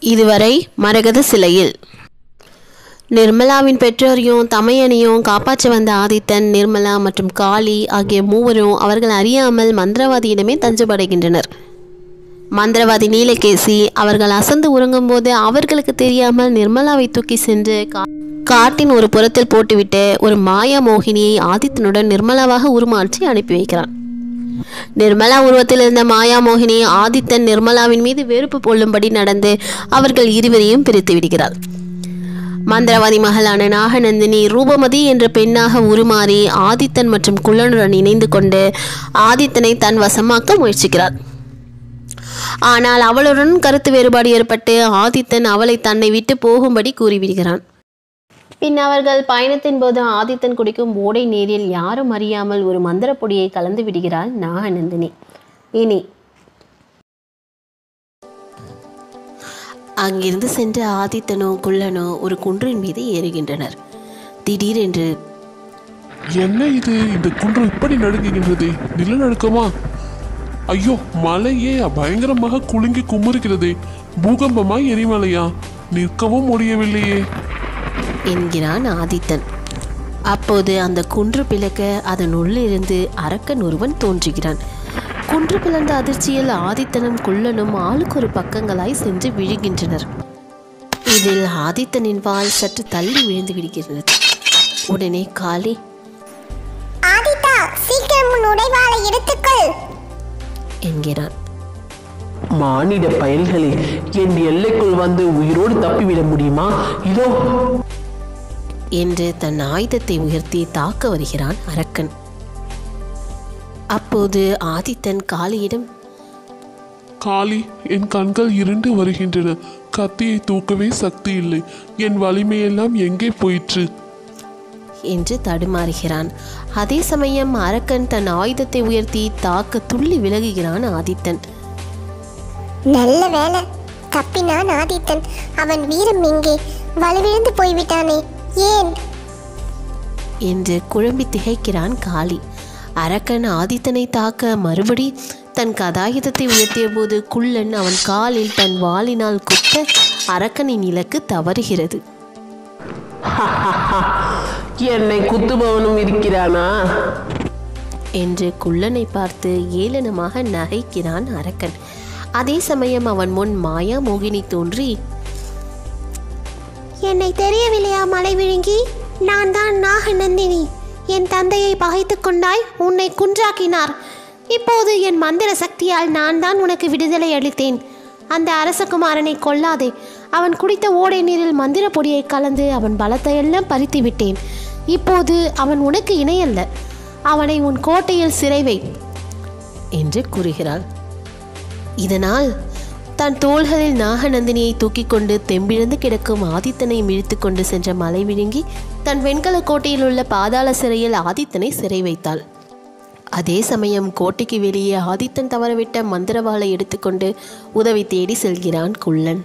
இதுவரை மரகத சிலையில். நிர்மலாவின் பெற்றோரையும் தமையனையும் காப்பாற்ற வந்த ஆதித்தன் நிர்மலா மற்றும் காளி ஆகிய மூவரும் அவர்கள் அறியாமல் மந்திரவாதியிடமே தஞ்சமடைகின்றனர். மந்திரவாதி நீலகேசி அவர்கள் அசந்து உறங்கும்போது அவர்களுக்கு தெரியாமல் நிர்மலாவை தூக்கி சென்று கா- காட்டின் ஒரு புறத்தில் போட்டுவிட்டு ஒரு மாயா மோகினியை ஆதித்தனுடன் நிர்மலாவாக உருமாற்றி அனுப்பி வைக்கிறான். நிர்மலா உருவத்தில் இருந்த மாயா மோகினி ஆதித்தன் நிர்மலாவின் மீது வெறுப்பு கொள்ளும்படி நடந்து அவர்கள் இருவரையும் பிரித்து விடுகிறாள். மந்திரவாதி மகளான நாகநந்தினி ரூபமதி என்ற பெண்ணாக உருமாறி ஆதித்தன் மற்றும் குள்ளனுடன் இணைந்து கொண்டு ஆதித்தனை தன் வசமாக்க முயற்சிக்கிறார் ஆனால் அவளுடன் கருத்து வேறுபாடு ஏற்பட்டு ஆதித்தன் அவளை தன்னை விட்டு போகும்படி கூறிவிடுகிறான். பின் அவர்கள் பயணத்தின் போது ஆதித்தன் குடிக்கும் ஓடை நீரில் யாரும் அறியாமல் ஒரு மந்திர பொடியை கலந்து விடுகிறாள் நாகநந்தினி. இனி. அங்கிருந்து சென்ற ஆதித்தனோ குள்ளனோ ஒரு குன்றின் மீது ஏறுகின்றனர். திடீரென்று என்ன இது? இந்த குன்று இப்படி நடுங்குகின்றது? நிலநடுக்கமா? ஐயோ மலையே பயங்கரமாக குலுங்கி குமுறுகிறதே. பூகம்பமா எரிமலையா? நிற்கவும் முடியவில்லையே. என்கிறான் ஆதித்தன். அப்போது அந்த குன்று பிளக்க அதன் உள்ளிருந்து அரக்கன் ஒருவன் தோன்றுகிறான். குன்று பிளந்த அதிர்ச்சியில் ஆதித்தனும் குள்ளனும் ஆளுக்கு ஒரு பக்கங்களாய் சென்று விழுகின்றனர். இதில் ஆதித்தனின் வாள் சற்று தள்ளி விழுந்து விடுகிறது. உடனே காளி ஆதித்தா சீக்கிரம் உன் உடைவாளை எடுத்துக்கொள்! என்கிறான். மானிட பயல்களே என் எல்லைக்குள் வந்து உயிரோடு தப்பிவிட முடியுமா? இதோ என்று தன் ஆயுதத்தை உயர்த்தி தாக்க வருகிறான் அரக்கன். அப்போது ஆதித்தன் காளியிடம் காளி என் கண்கள் இருண்டு வருகின்றன. கத்தியை தூக்கவே சக்தி இல்லை. என் வலிமையெல்லாம் எங்கே போயிற்று? என்று தடுமாறுகிறான். அதே சமயம் அரக்கன் தன் ஆயுதத்தை உயர்த்தி தாக்க துள்ளி விலகுகிறான் ஆதித்தன். நல்ல வேலை தப்பினான் ஆதித்தன். அவன் வீரம் எங்கே? வலுவிழந்து போய்விட்டானே. ஏன்? என்று குழம்பி திகைக்கிறான் காளி. அரக்கன் ஆதித்தனை தாக்க மறுபடி தன் கதாயுதத்தை உயர்த்திய போது குள்ளன் அவன் காலில் தன் வாளினால் குத்த அரக்கனின் இலக்கு தவறுகிறது. என்னை குத்துபவனும் இருக்கிறானா? என்று குள்ளனை பார்த்து ஏளனமாக நகைக்கிறான் அரக்கன். அதே சமயம் அவன் முன் மாயா மோகினி தோன்றி என்னை தெரியவில்லையா மலை விழுங்கி? நான் தான் நாகநந்தினி. என் தந்தையை பகைத்துக் கொண்டாய் உன்னை குன்றாக்கினார். இப்போது என் மந்திர சக்தியால் நான் தான் உனக்கு விடுதலை அளித்தேன். அந்த அரசகுமாரனை கொல்லாதே. அவன் குடித்த ஓடை நீரில் மந்திர பொடியை கலந்து அவன் பலத்தையெல்லாம் பறித்து விட்டேன். இப்போது அவன் உனக்கு இணையல்ல. அவனை உன் கோட்டையில் சிறைவை என்று கூறுகிறாள். இதனால் தன் தோள்களில் நாகநந்தினியை தூக்கிக் கொண்டு தெம்பிழந்து கிடக்கும் ஆதித்தனை இழுத்து கொண்டு சென்ற மலை விழுங்கி தன் வெண்கல கோட்டையில் உள்ள பாதாள சிறையில் ஆதித்தனை சிறை வைத்தாள். அதே சமயம் கோட்டைக்கு வெளியே ஆதித்தன் தவறவிட்ட மந்திரவாளை எடுத்துக்கொண்டு உதவி தேடி செல்கிறான் குள்ளன்.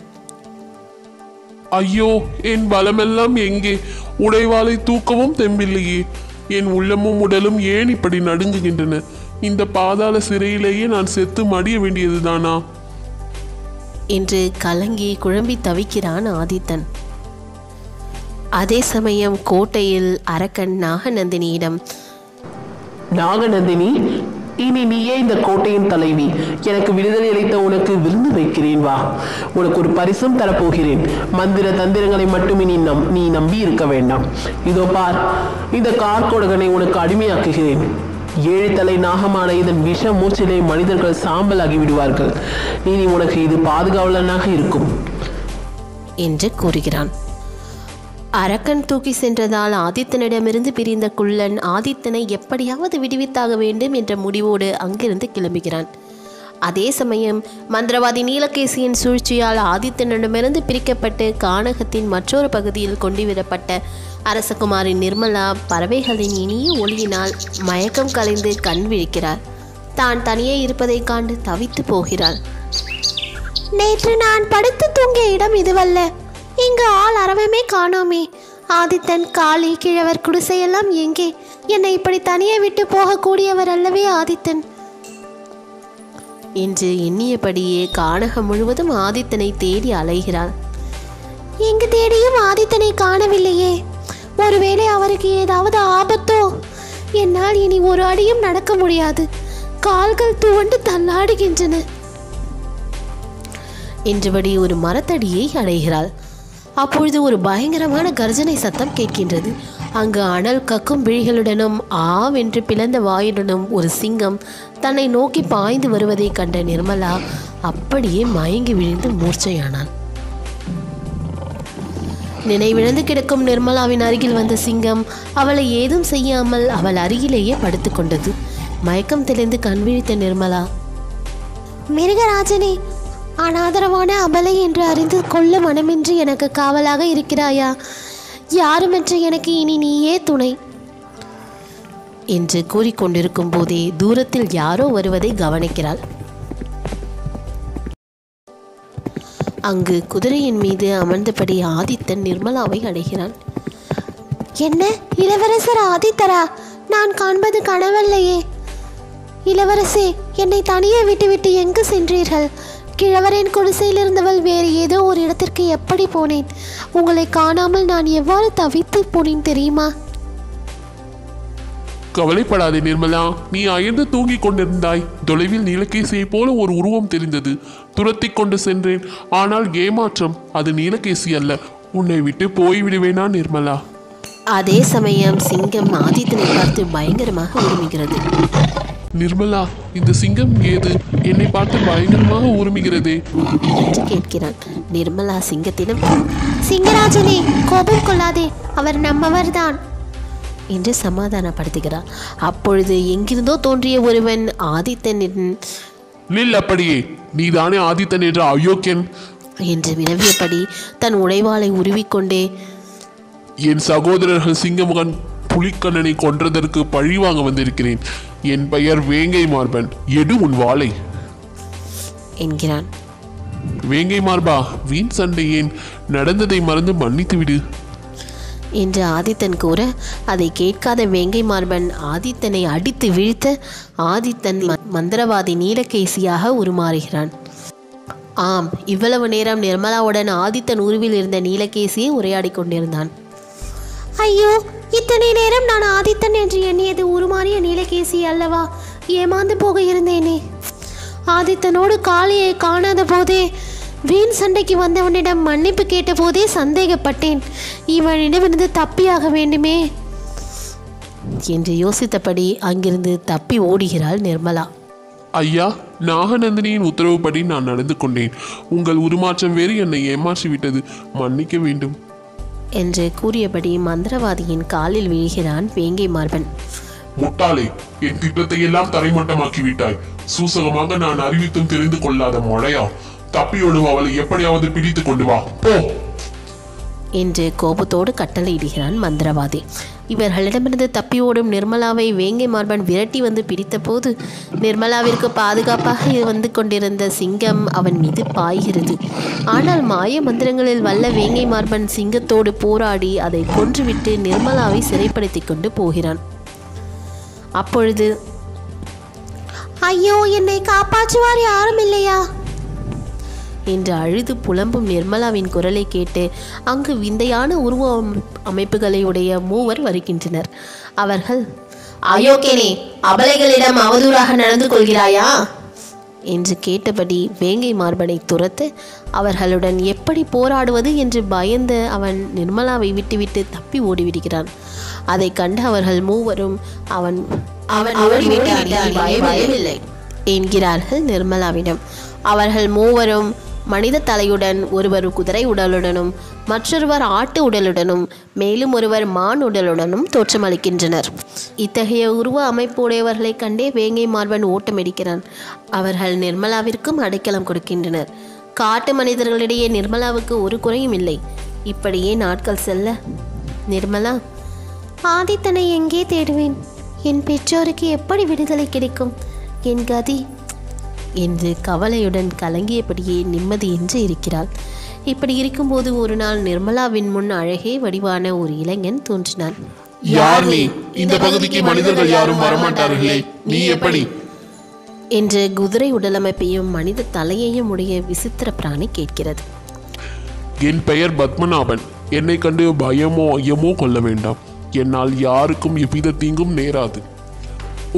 ஐயோ என் பலமெல்லாம் எங்கே? உடைவாளை தூக்கவும் தெம்பில்லையே. என் உள்ளமும் உடலும் ஏன் இப்படி நடுங்குகின்றன? இந்த பாதாள சிறையிலேயே நான் செத்து மடிய வேண்டியதுதானா? என்று கலங்கி குழம்பி தவிக்கிறான் ஆதித்தன். அதே சமயம் கோட்டையில் அரக்கன் நாகநந்தினியிடம் நாகநந்தினி இனி நீயே இந்த கோட்டையின் தலைவி. எனக்கு விடுதலை அளித்த உனக்கு விருந்து வைக்கிறேன் வா. உனக்கு ஒரு பரிசும் தரப்போகிறேன். மந்திர தந்திரங்களை மட்டும் இனி நம் நீ நம்பி இருக்க வேண்டாம். இதோ பார் இந்த கார்கோடகனை உனக்கு அடிமையாக்குகிறேன். ஏழு தலை நாகமான இதன் விஷ மூச்சிலே மனிதர்கள் சாம்பலாகி விடுவார்கள். இனி உனக்கு இது பாதுகாவலனாக இருக்கும். என்று கூறுகிறான். அரக்கன் தூக்கி சென்றதால் ஆதித்தனிடமிருந்து பிரிந்த குள்ளன் ஆதித்தனை எப்படியாவது விடுவித்தாக வேண்டும் என்ற முடிவோடு அங்கிருந்து கிளம்புகிறான். அதே சமயம் மந்திரவாதி நீலகேசியின் சூழ்ச்சியால் ஆதித்தனிடமிருந்து பிரிக்கப்பட்டு கானகத்தின் மற்றொரு பகுதியில் கொண்டுவிடப்பட்ட அரசகுமாரி நிர்மலா பறவைகளின் இனிய ஒளியினால் மயக்கம் கலைந்து கண் விழிக்கிறார். தான் தனியே இருப்பதைக் காண்டு தவித்து போகிறாள். நேற்று நான் படுத்து தூங்கிய இடம் இதுவல்ல. இங்கு ஆள் அறவமே காணோமே. ஆதித்தன் காளி கிழவர் குடிசையெல்லாம் எங்கே என்னை இப்படி தனியே விட்டு போகக்கூடியவர் அல்லவே ஆதித்தன். என்று எண்ணியபடியே கானகம் முழுவதும் ஆதித்தனை தேடி அலைகிறாள். எங்கு தேடியும் ஆதித்தனை காணவில்லையே. ஒருவேளை அவருக்கு ஏதாவது ஆபத்தோ? என்னால் இனி ஒரு அடியும் நடக்க முடியாது. கால்கள் துவண்டு தள்ளாடுகின்றன. என்றபடி ஒரு மரத்தடியை அடைகிறாள். அப்பொழுது ஒரு பயங்கரமான கர்ஜனை சத்தம் கேட்கின்றது. அங்கு அனல் கக்கும் விழிகளுடனும் ஆவென்று பிளந்த வாயுடனும் ஒரு சிங்கம் தன்னை நோக்கி பாய்ந்து வருவதை கண்ட நிர்மலா அப்படியே மயங்கி விழுந்து மூர்ச்சையானான் நினைவிழந்து கிடக்கும் நிர்மலாவின் அருகில் வந்த சிங்கம் அவளை ஏதும் செய்யாமல் அவள் அருகிலேயே படுத்துக்கொண்டது மயக்கம் தெளிந்து கண் விழித்த நிர்மலா மிருகராஜனே அனாதரவான அபலை என்று அறிந்து கொள்ள மனமின்றி எனக்கு காவலாக இருக்கிறாயா? யாருமற்ற எனக்கு இனி நீயே துணை. என்று கூறிக்கொண்டிருக்கும் போதே தூரத்தில் யாரோ வருவதை கவனிக்கிறாள். அங்கு குதிரையின் மீது அமர்ந்தபடி ஆதித்தன் நிர்மலாவை அடைகிறான். என்ன? இளவரசர் ஆதித்தரா? நான் காண்பது கனவல்லையே. இளவரசே என்னை தனியே விட்டுவிட்டு எங்கு சென்றீர்கள்? கிழவரின் குடிசையில் இருந்தவள் வேறு ஏதோ ஒரு இடத்திற்கு எப்படி போனேன்? உங்களை காணாமல் நான் எவ்வாறு தவித்து போனேன் தெரியுமா? கவலைப்படாதே நிர்மலா. நீ அயர்ந்து தூங்கிக் கொண்டிருந்தாய். தொலைவில் நீலகேசியைப் போல ஒரு உருவம் தெரிந்தது. துரத்தி கொண்டு சென்றேன். ஆனால் ஏமாற்றம் அது நீலகேசி அல்ல. உன்னை விட்டு போய்விடுவேனா நிர்மலா? அதே சமயம் சிங்கம் ஆதித்தனை பார்த்து பயங்கரமாக உருமுகிறது. நிர்மலா இந்த சிங்கம் ஏது? என்னை பார்த்து பயங்கரமாக உருமுகிறதே என்று கேட்கிறான். நிர்மலா சிங்கத்திடம் சிங்கராஜனே கோபம் கொள்ளாதே. அவர் நம்மவர்தான். என்று சமாதானப்படுத்துகிறார் அப்பொழுது எங்கிருந்தோ தோன்றிய ஒருவன் ஆதித்தனின் நில் அப்படியே. நீதானே ஆதித்தன் என்ற அயோக்கியன். என்று வினவியபடி தன் உடைவாளை உருவிக்கொண்டே என் சகோதரர்கள் சிங்கமுகன் புலிக்கண்ணனை கொன்றதற்கு பழிவாங்க வந்திருக்கிறேன். என் பெயர் வேங்கை மார்பன். எடு உன் வாளை. என்கிறான். வேங்கை மார்பா வீண் சண்டை ஏன்? நடந்ததை மறந்து மன்னித்து விடு. என்று ஆதித்தன் கூற அதை கேட்காத வேங்கை மார்பன் ஆதித்தனை அடித்து வீழ்த்த ஆதித்தன் மந்திரவாதி நீலகேசியாக உருமாறுகிறான். ஆம் இவ்வளவு நேரம் நிர்மலாவுடன் ஆதித்தன் உருவில் இருந்த நீலகேசியை உரையாடிக் கொண்டிருந்தான். ஐயோ இத்தனை நேரம் நான் ஆதித்தன் என்று எண்ணியது உருமாறிய நீலகேசி அல்லவா? ஏமாந்து போக இருந்தேனே. ஆதித்தனோடு காளியை காணாத போதே வீண் சண்டைக்கு வந்தவனிடம் மன்னிப்பு கேட்ட போதே சந்தேகப்பட்டேன். இவனிடமிருந்து தப்பியாக வேண்டுமே. என்று யோசித்தபடி அங்கிருந்து தப்பி ஓடுகிறாள் நிர்மலா. ஐயா நாகநந்தினியின் உத்தரவுப்படி நான் நடந்து கொண்டேன். உங்கள் உருமாற்றம் வேறு என்னை ஏமாற்றி விட்டது மன்னிக்க வேண்டும். என்று கூறியபடி மந்திரவாதியின் காலில் விழுகிறான் வேங்கை மார்பன். முட்டாளே என் திட்டத்தை எல்லாம் தரைமட்டமாக்கி விட்டாய் சூசகமாக நான் அறிவித்தும் தெரிந்து கொள்ளாத மழையா? தப்பியோடும் அவளை எப்படியாவது பிடித்து கொண்டு வா. போ. என்று கோபத்தோடு கட்டளையிடுகிறான் மந்திரவாதி. இவர்களிடமிருந்து தப்பி ஓடும் நிர்மலாவை வேங்கை மார்பன் விரட்டி வந்து பிடித்தபோது நிர்மலாவிற்கு பாதுகாப்பாக வந்து கொண்டிருந்த சிங்கம் அவன் மீது பாய்கிறது. ஆனால் மாய மந்திரங்களில் வல்ல வேங்கை மார்பன் சிங்கத்தோடு போராடி அதை கொன்றுவிட்டு நிர்மலாவை சிறைப்படுத்தி கொண்டு போகிறான். அப்பொழுது ஐயோ என்னை காப்பாற்றுவார் யாரும் இல்லையா? என்று அழுது புலம்பும் நிர்மலாவின் குரலை கேட்டு அங்கு விந்தையான உருவ அமைப்புகளை உடைய மூவர் வருகின்றனர். அவர்கள் அயோக்கியனே அபலைகளிடம் அவதூறாக நடந்து கொள்கிறாயா? என்று கேட்டபடி வேங்கை மார்பனை துரத்து அவர்களுடன் எப்படி போராடுவது என்று பயந்த அவன் நிர்மலாவை விட்டுவிட்டு தப்பி ஓடிவிடுகிறான். அதை கண்டு அவர்கள் மூவரும் அவன் அவன் பயமில்லை என்கிறார்கள் நிர்மலாவிடம். அவர்கள் மூவரும் மனித தலையுடன் ஒருவர் குதிரை உடலுடனும் மற்றொருவர் ஆட்டு உடலுடனும் மேலும் ஒருவர் மான் உடலுடனும் தோற்றமளிக்கின்றனர். இத்தகைய உருவ அமைப்புடையவர்களைக் கண்டே வேங்கை மார்பன் ஓட்டமிடிக்கிறான். அவர்கள் நிர்மலாவிற்கும் அடைக்கலம் கொடுக்கின்றனர். காட்டு மனிதர்களிடையே நிர்மலாவுக்கு ஒரு குறையும் இல்லை. இப்படியே நாட்கள் செல்ல. நிர்மலா ஆதித்தனை எங்கே தேடுவேன்? என் பெற்றோருக்கு எப்படி விடுதலை கிடைக்கும்? என் கதி என்று கவலையுடன் கலங்கியபடியே நிம்மதியின்றி இருக்கிறாள். இப்படி இருக்கும்போது ஒரு நாள் நிர்மலாவின் முன் அழகே வடிவான ஒரு இளைஞன் தோன்றினான். யார் நீ இந்த பகுதிக்கு மனிதர்கள் யாரும் வரமாட்டார்களே நீ எப்படி? என்று குதிரை உடலமைப்பையும் மனித தலையையும் உடைய விசித்திர பிராணி கேட்கிறது. என் பெயர் பத்மநாபன். என்னை கண்டு பயமோ ஐயமோ கொள்ள வேண்டாம். என்னால் யாருக்கும் எவ்வித தீங்கும் நேராது.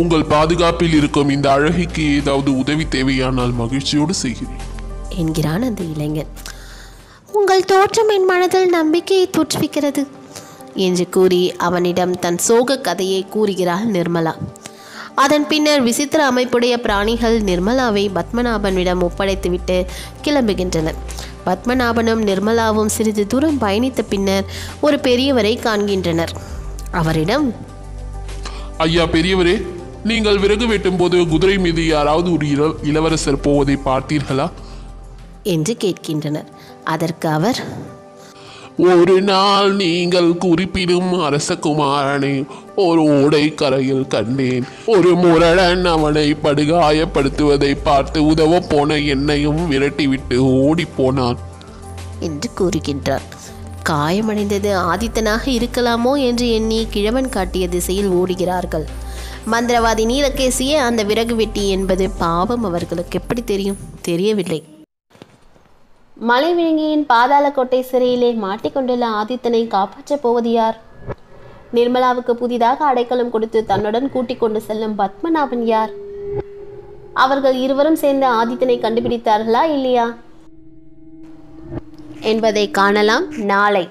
உங்கள் பாதுகாப்பில் இருக்கும் இந்த அழகிக்கு ஏதாவது உதவி தேவையானால் மகிழ்ச்சியோடு செய்கிறேன். என்கிறான் அந்த இளைஞன். உங்கள் தோற்றம் என் மனதில் நம்பிக்கையை தோற்றுவிக்கிறது என்று கூறி அவனிடம் தன் சோக கதையை கூறுகிறாள் நிர்மலா. அதன் பின்னர் விசித்திர அமைப்புடைய பிராணிகள் நிர்மலாவை பத்மநாபனிடம் ஒப்படைத்துவிட்டு கிளம்புகின்றனர் பத்மநாபனும் நிர்மலாவும் சிறிது தூரம் பயணித்த பின்னர் ஒரு பெரியவரை காண்கின்றனர். அவரிடம் ஐயா பெரியவரே நீங்கள் விறகு வெட்டும் போது குதிரை மீது யாராவது ஒரு இள இளவரசர் போவதை பார்த்தீர்களா? என்று கேட்கின்றனர். அதற்கு அவர் ஒரு நாள் நீங்கள் குறிப்பிடும் அரசகுமாரனை ஒரு ஓடை கரையில் கண்டேன். ஒரு முரடன் அவனை படுகாயப்படுத்துவதை பார்த்து உதவ போன என்னையும் விரட்டிவிட்டு ஓடிப்போனான். என்று கூறுகின்றார். காயமடைந்தது ஆதித்தனாக இருக்கலாமோ என்று எண்ணி கிழவன் காட்டிய திசையில் ஓடுகிறார்கள். மந்திரவாதி நீலகேசியே அந்த விறகு வெட்டி என்பது பாவம் அவர்களுக்கு எப்படி தெரியும்? தெரியவில்லை. மலைவிழுங்கியின் பாதாளக்கோட்டை சிறையிலே மாட்டிக்கொண்டுள்ள ஆதித்தனை காப்பாற்றப் போவது யார்? நிர்மலாவுக்கு புதிதாக அடைக்கலம் கொடுத்து தன்னுடன் கூட்டிக் கொண்டு செல்லும் பத்மநாபன் யார்? அவர்கள் இருவரும் சேர்ந்து ஆதித்தனை கண்டுபிடித்தார்களா இல்லையா? என்பதை காணலாம் நாளை.